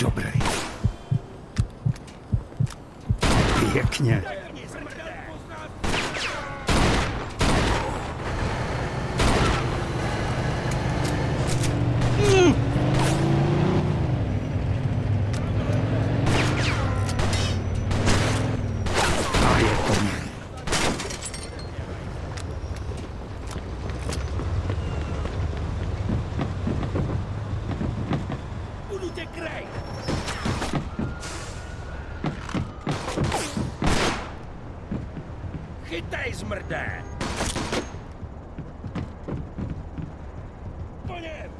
Dobrý. Pěkně. Chytej, zmrdé! Po něm!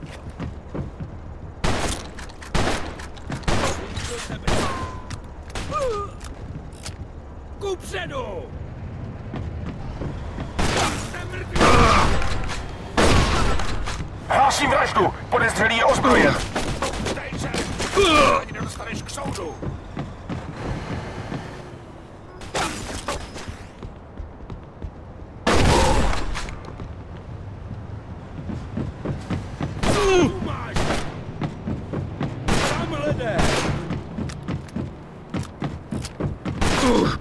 Hlásím vraždu! Podezřelý je ozbrojen! Dej se! Ani nedostaneš k soudu! Ugh.